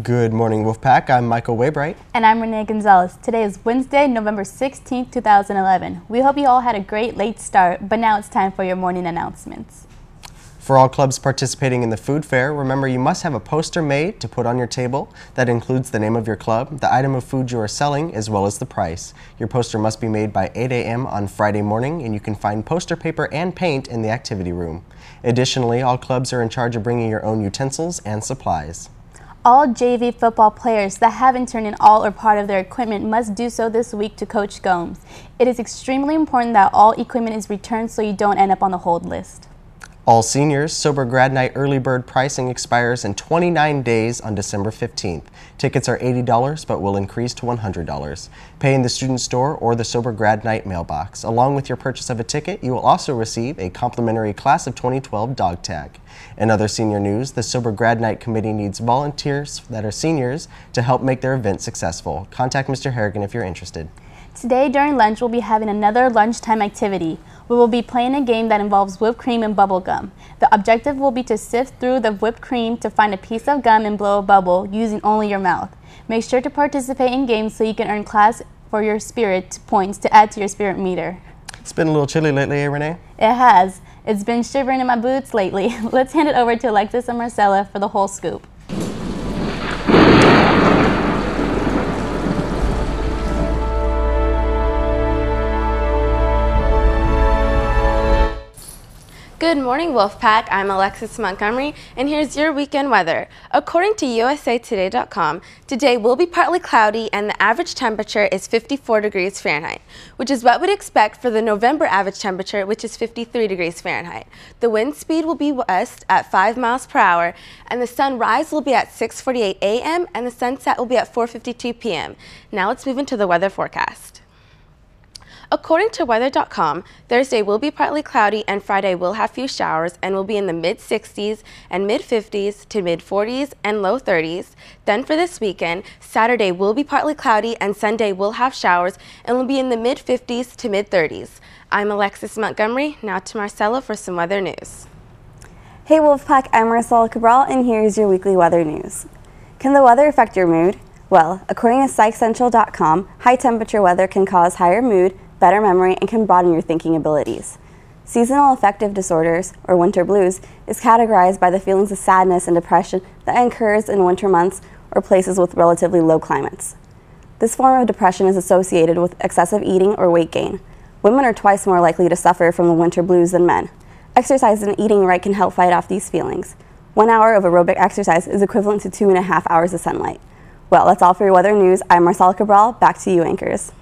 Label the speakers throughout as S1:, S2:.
S1: Good morning, Wolfpack. I'm Michael Waybright.
S2: And I'm Renee Gonzalez. Today is Wednesday, November 16th, 2011. We hope you all had a great late start, but now it's time for your morning announcements.
S1: For all clubs participating in the food fair, remember you must have a poster made to put on your table that includes the name of your club, the item of food you are selling, as well as the price. Your poster must be made by 8 a.m. on Friday morning, and you can find poster paper and paint in the activity room. Additionally, all clubs are in charge of bringing your own utensils and supplies.
S2: All JV football players that haven't turned in all or part of their equipment must do so this week to Coach Gomes. It is extremely important that all equipment is returned so you don't end up on the hold list.
S1: All seniors, Sober Grad Night early bird pricing expires in 29 days on December 15th. Tickets are $80 but will increase to $100. Pay in the student store or the Sober Grad Night mailbox. Along with your purchase of a ticket, you will also receive a complimentary Class of 2012 dog tag. In other senior news, the Sober Grad Night Committee needs volunteers that are seniors to help make their event successful. Contact Mr. Harrigan if you're interested.
S2: Today during lunch, we'll be having another lunchtime activity. We will be playing a game that involves whipped cream and bubble gum. The objective will be to sift through the whipped cream to find a piece of gum and blow a bubble using only your mouth. Make sure to participate in games so you can earn class for your spirit points to add to your spirit meter.
S1: It's been a little chilly lately, eh, Renee?
S2: It has. It's been shivering in my boots lately. Let's hand it over to Alexis and Marcella for the whole scoop.
S3: Good morning, Wolfpack. I'm Alexis Montgomery, and here's your weekend weather. According to USAToday.com, today will be partly cloudy and the average temperature is 54 degrees Fahrenheit, which is what we'd expect for the November average temperature, which is 53 degrees Fahrenheit. The wind speed will be west at 5 miles per hour, and the sunrise will be at 6.48 a.m. and the sunset will be at 4.52 p.m. Now let's move into the weather forecast. According to weather.com, Thursday will be partly cloudy and Friday will have few showers and will be in the mid 60s and mid 50s to mid 40s and low 30s. Then for this weekend, Saturday will be partly cloudy and Sunday will have showers and will be in the mid 50s to mid 30s. I'm Alexis Montgomery. Now to Marcella for some weather news.
S4: Hey Wolfpack, I'm Marcella Cabral and here's your weekly weather news. Can the weather affect your mood? Well, according to PsychCentral.com, high temperature weather can cause higher mood, better memory, and can broaden your thinking abilities. Seasonal affective disorders, or winter blues, is categorized by the feelings of sadness and depression that occurs in winter months or places with relatively low climates. This form of depression is associated with excessive eating or weight gain. Women are twice more likely to suffer from the winter blues than men. Exercise and eating right can help fight off these feelings. One hour of aerobic exercise is equivalent to two and a half hours of sunlight. Well, that's all for your weather news. I'm Marcella Cabral. Back to you, anchors.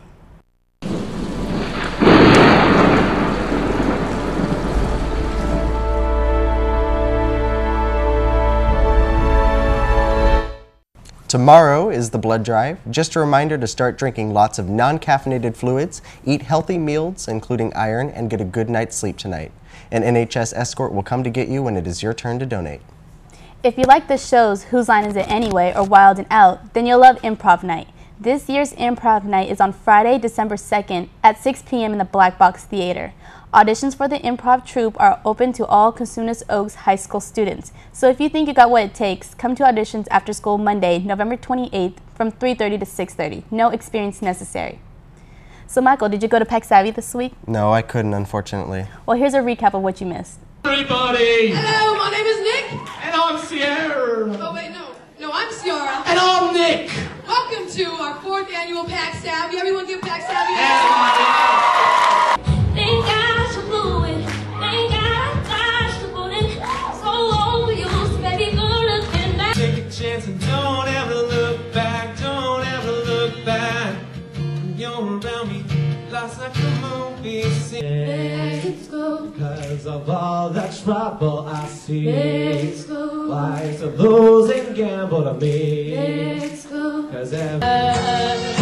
S1: Tomorrow is the blood drive. Just a reminder to start drinking lots of non-caffeinated fluids, eat healthy meals, including iron, and get a good night's sleep tonight. An NHS escort will come to get you when it is your turn to donate.
S2: If you like the shows Whose Line Is It Anyway or Wild and Out, then you'll love Improv Night. This year's Improv Night is on Friday, December 2nd at 6 p.m. in the Black Box Theater. Auditions for the improv troupe are open to all Cosumnes Oaks High School students. So if you think you got what it takes, come to auditions after school Monday, November 28th from 3.30 to 6.30. No experience necessary. So Michael, did you go to Pack Savvy this week?
S1: No, I couldn't, unfortunately.
S2: Well, here's a recap of what you missed.
S5: Everybody!
S6: Hello, my name is Nick.
S5: And I'm Sierra.
S6: Oh, wait, no. No, I'm Ciara.
S5: And I'm Nick.
S6: Welcome to our fourth annual Pack Savvy. Everyone give Pack Savvy
S5: Cause of all the trouble I see.
S7: Let's go.
S5: Why a losing gamble to me.
S7: Let's go.
S5: Cause every uh,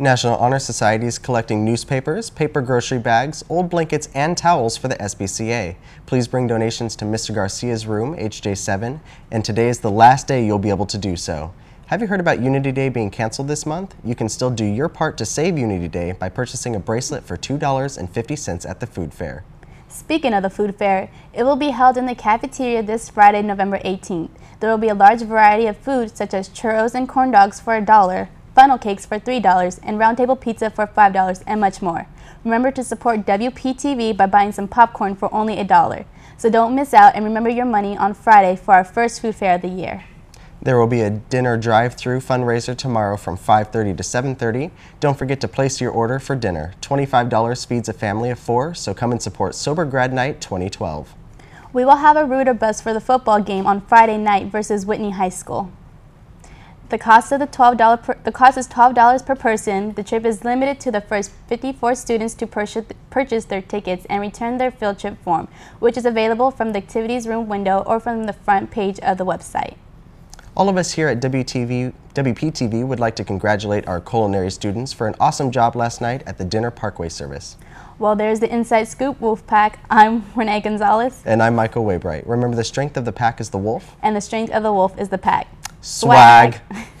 S1: National Honor Society is collecting newspapers, paper grocery bags, old blankets, and towels for the SPCA. Please bring donations to Mr. Garcia's room, HJ7, and today is the last day you'll be able to do so. Have you heard about Unity Day being canceled this month? You can still do your part to save Unity Day by purchasing a bracelet for $2.50 at the food fair.
S2: Speaking of the food fair, it will be held in the cafeteria this Friday, November 18th. There will be a large variety of food such as churros and corn dogs for a dollar, funnel cakes for $3, and roundtable pizza for $5, and much more. Remember to support WPTV by buying some popcorn for only a dollar. So don't miss out and remember your money on Friday for our first food fair of the year.
S1: There will be a dinner drive-through fundraiser tomorrow from 5:30 to 7:30. Don't forget to place your order for dinner. $25 feeds a family of 4, so come and support Sober Grad Night 2012.
S2: We will have a router bus for the football game on Friday night versus Whitney High School. The cost of the $12 per, the cost is $12 per person. The trip is limited to the first 54 students to purchase their tickets and return their field trip form, which is available from the activities room window or from the front page of the website.
S1: All of us here at WTV, WPTV would like to congratulate our culinary students for an awesome job last night at the Dinner Parkway service.
S2: Well, there's the Inside Scoop Wolf Pack. I'm Renee Gonzalez,
S1: And I'm Michael Waybright. Remember, the strength of the pack is the wolf.
S2: and the strength of the wolf is the pack.
S1: Swag.